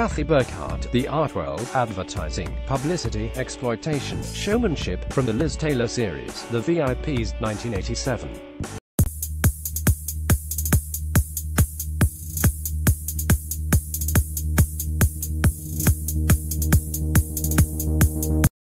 Kathy Burkhardt, The Art World, Advertising, Publicity, Exploitation, Showmanship, from the Liz Taylor series, The VIPs, 1987.